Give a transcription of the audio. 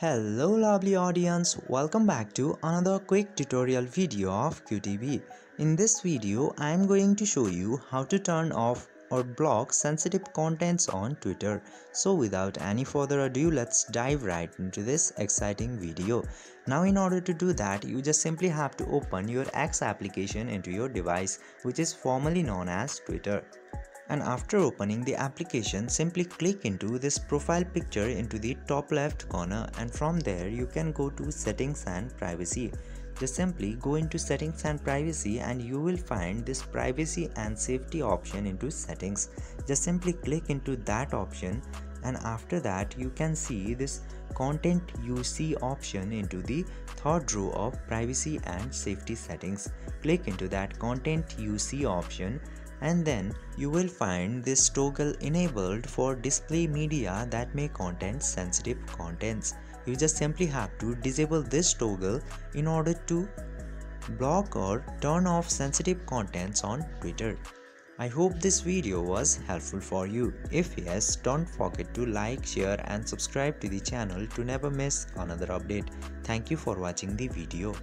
Hello lovely audience, welcome back to another quick tutorial video of QTV. In this video, I am going to show you how to turn off or block sensitive contents on Twitter. So without any further ado, let's dive right into this exciting video. Now in order to do that, you just simply have to open your X application into your device which is formally known as Twitter and after opening the application simply click into this profile picture into the top left corner. And from there you can go to settings and privacy. Just simply go into settings and privacy and you will find this privacy and safety option into settings. Just simply click into that option. And after that you can see this content you see option into the third row of privacy and safety settings. Click into that content you see option and then you will find this toggle enabled for display media that may contain sensitive contents. You just simply have to disable this toggle in order to block or turn off sensitive contents on Twitter. I hope this video was helpful for you. If yes, don't forget to like, share and subscribe to the channel to never miss another update. Thank you for watching the video.